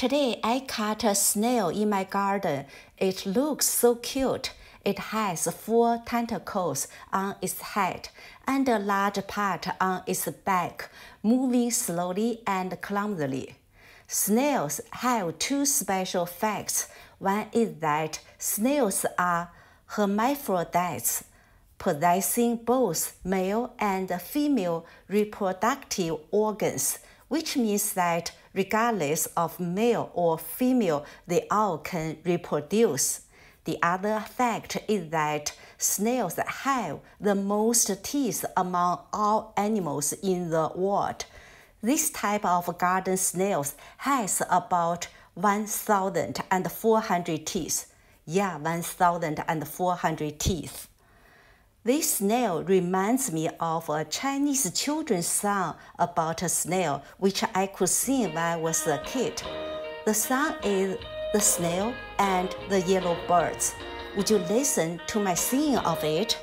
Today I cut a snail in my garden. It looks so cute. It has four tentacles on its head and a large part on its back, moving slowly and clumsily. Snails have two special facts. One is that snails are hermaphrodites, possessing both male and female reproductive organs, which means that regardless of male or female, they all can reproduce. The other fact is that snails have the most teeth among all animals in the world. This type of garden snails has about 1,400 teeth. Yeah, 1,400 teeth. This snail reminds me of a Chinese children's song about a snail, which I could sing when I was a kid. The song is The Snail and the Yellow Birds. Would you listen to my singing of it?